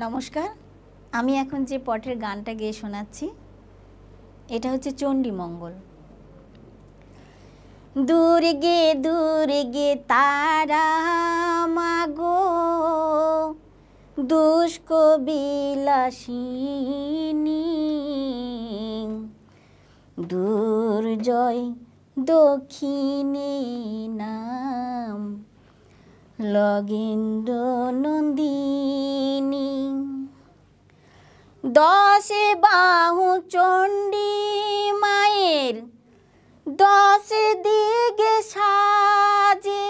নমস্কার, আমি এখন যে পটের গানটা গেয়ে শোনাচ্ছি, এটা হচ্ছে চণ্ডীমঙ্গল দুর্গে দুর্গে তারা মাগো দুষ্কবিলাসিনী দুর্জয় দক্ষিণে নাম লগেন্দ্র নন্দিনী দশে বাহু চণ্ডী মায়ের দশ দিকে সাজে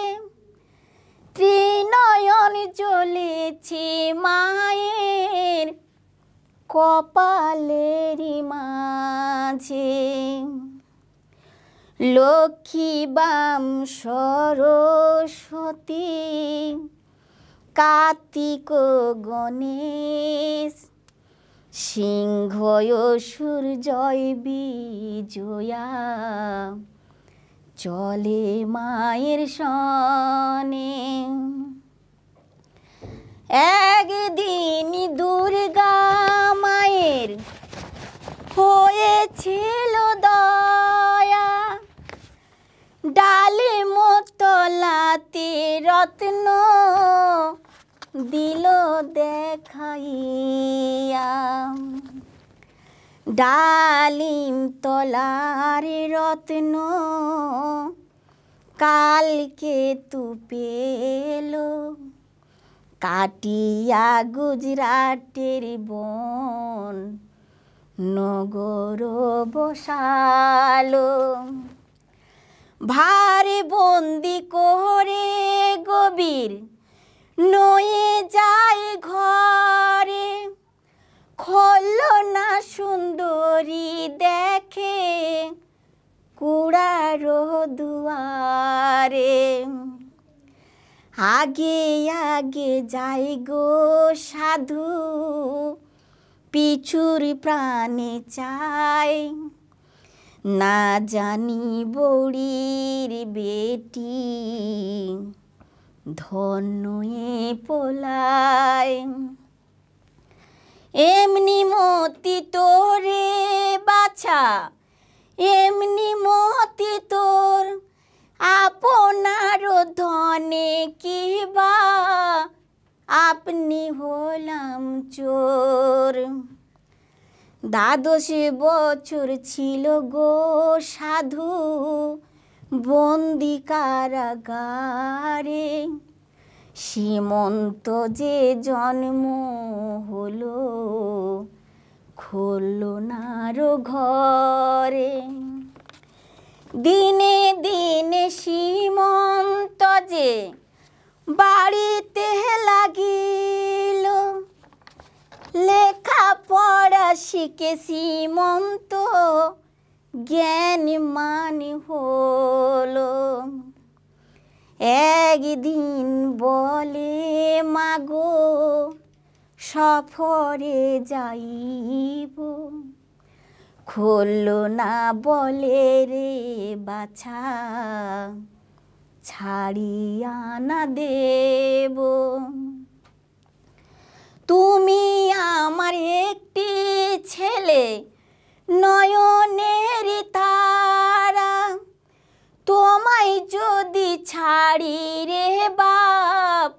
ত্রিনয়ন চলেছে মায়ের কপালেরই মাঝে। লক্ষ্মী বাম সরস্বতী, কার্তিক গণেশ, সিংহ সূর্যয় বিজয়া। চলে মায়ের সনে। একদিন দুর্গা মায়ের হয়েছিল দয়া। ডালে মতলাতে রত্ন দিল দেখাইয়া। ডালিম তলার রত্ন কালকে তু পেল কাটিয়া গুজরাটের বন নগর বসালো। ভারে বন্দি করে গভীর নয়ে যায় ঘরে। খোল না সুন্দরী দেখে, কুড়ারো দুয়ারে। আগে আগে যাই গো সাধু, পিছুর প্রাণে চাই। না জানি বড়ির বেটি। ধন্যে পোলায়। এমনি মতি তোরে বাছা, এমনি মতি তোর আপনার ধনে কিবা। আপনি হলাম চোর। দ্বাদশ বছর ছিল গো সাধু। বন্দি কারাগারে সীমন্ত যে জন্ম হলো খোলো নারো ঘরে। দিনে দিনে সীমন্ত জ্ঞান মান হলো। একদিন বলে, মাগো, সফরে যাইব। খোলো না বলে রে বাছা, ছাড়িয়া না দেব। তুমি আমার একটি ছেলে, নয়নের তারা। তোমায় যদি ছাড়ি রে বাপ,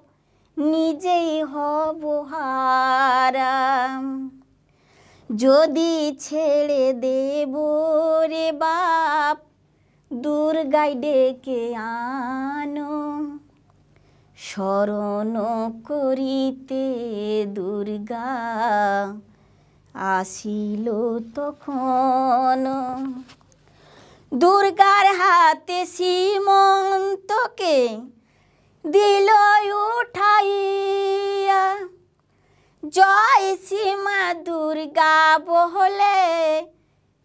নিজেই হব হারা। যদি ছেড়ে দেব রে বাপ দুর্গাই ডেকে আনো স্মরণ করিতে দুর্গা আসিল তখন। দুর্গার হাতে সীমন্তকে দিল উঠাইয়া। জয় সীমা দুর্গা বহলে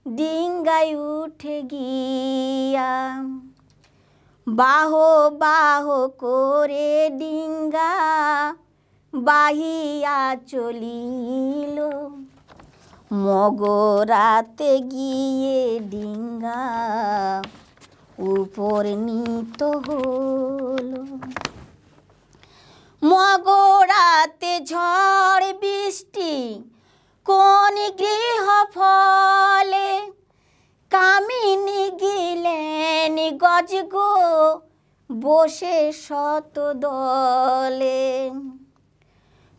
ডিঙ্গাই উঠে গিয়া। বাহ বাহ করে ডিঙ্গা বাহিয়া চলিল। মগরাতে গিয়ে ডিঙ্গা উপর নিত হলো। মগরাতে ঝড় বৃষ্টি কোন গৃহ ফলে কামিনী গিলেন গজ গো, বসে শত দলে।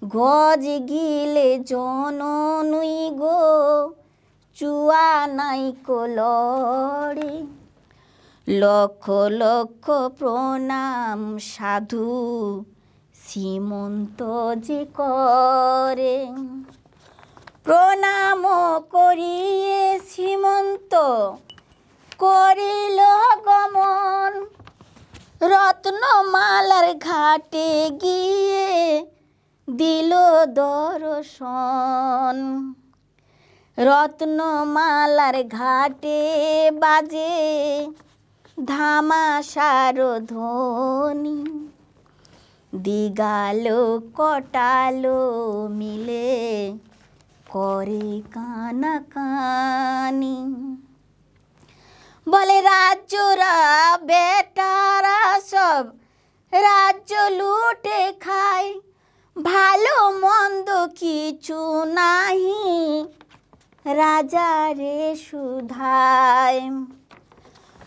গজ গিলে জননুই গো, চুয়া নাই কলরে লক্ষ লক্ষ প্রণাম সাধু সীমন্ত যে করে। প্রণাম করিয়ে সীমন্ত করিল গমন। রত্নমালার ঘাটে গিয়ে দিল দর্শন। রত্নমালার ঘাটে বাজে ধামাসার ধ্বনি। দিগালো কটালো মিলে করে কানা কানি বলে, রাজ্যরা, বেটারা সব রাজ্য লুটে খায়। ভালো মন্দ কিছু নাহি। রাজারে সুধায়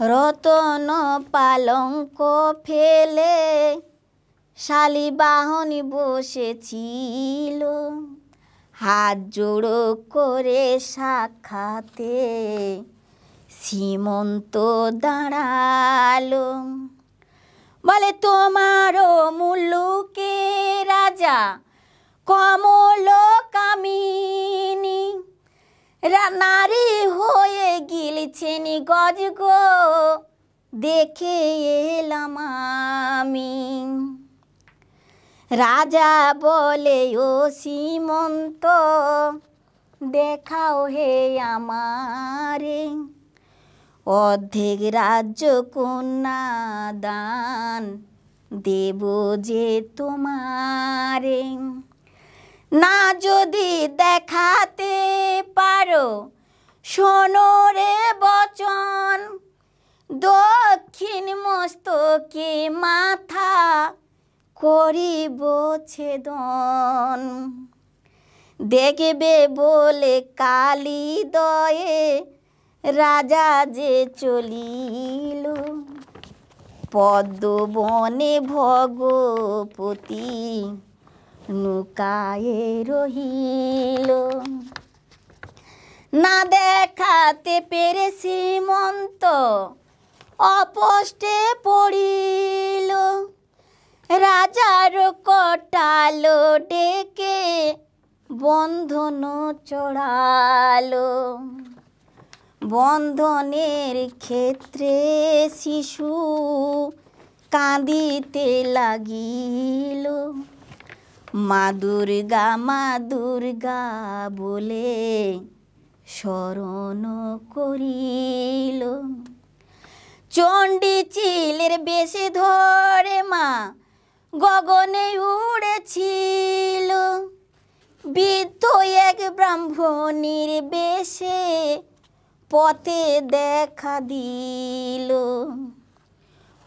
রতন পালঙ্ক ফেলে। শালিবাহনী বসেছিল। হাত জোড়ো করে সাক্ষাতে সীমন্ত দাঁড়াল। বলে তোমারও মুল্লুকে রাজা কমল কামিনী নারী হয়ে গিলছেন গজ গো দেখে এলাম রাজা বলে, ও সীমন্ত দেখাও হে আমারে। অর্ধেক রাজ্য কন্যা দান দেব যে তোমারে। না যদি দেখাতে পারো, শোনো রে বচন, দক্ষিণ মস্তকে মাথা করিব ছেদন। দেখবে বলে কালী দয়ে রাজা যে চলিল। পদ্মবনে ভগপতি নুকায়ে রহিল। না দেখাতে পেরে সীমন্ত অপষ্টে পড়িল। রাজার কটালো ডেকে, বন্ধন চড়ালো। বন্ধনের ক্ষেত্রে শিশু কাঁদিতে লাগিল। মা দুর্গা মা দুর্গা বলে স্মরণ করিল। চণ্ডী চিলের বেশে ধরে মা গগনে উড়েছিল। বৃদ্ধ এক ব্রাহ্মণীর বেশে পথে দেখা দিল।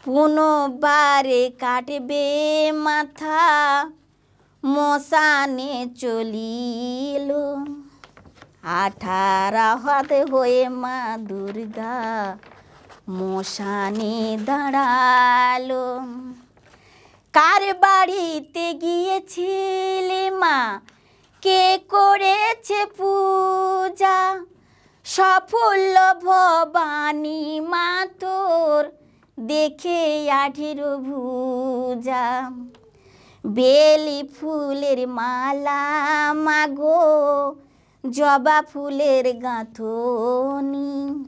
পুনবারে কাটবে মাথা, মশানে চলিল। আঠারা হাত হয়ে মা দুর্গা মশানে দাঁড়াল। কার বাড়িতে গিয়েছিলে মা? কে করেছে পূজা? সাফল্য ভবানী মা তোর দেখে আঠির ভুজা। বেলি ফুলের মালা মাগো জবা ফুলের গাঁথনি।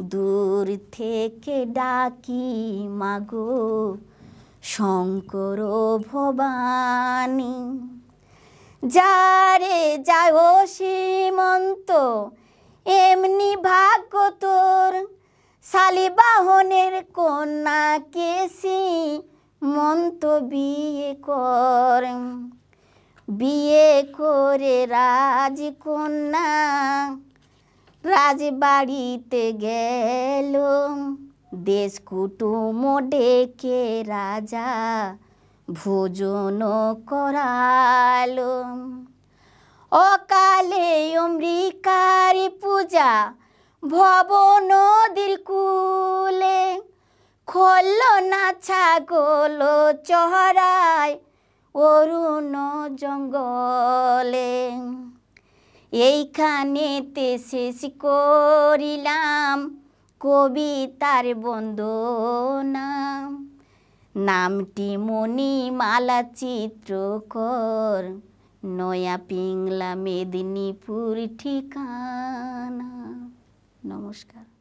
দূর থেকে ডাকি মাগো শঙ্কর ভবানী, যারে যাও সীমন্ত এমনি ভাগ্য তোর। শালিবাহনের কন্যা কেসি, মন্ত বিয়ে কর। বিয়ে করে রাজকন্যা রাজবাড়িতে গেল। দেশ কুটুম ডেকে রাজা, ভোজন করালো। অকালে অমৃকার পূজা ভব নদীর কুলে। খোল না ছাগল চহরায় অরুণ জঙ্গলে। এইখানেতে শেষ করিলাম কবিতার বন্দনা নামটি মণিমালা চিত্রকর নয়া পিংলা মেদিনীপুর ঠিকানা। নমস্কার।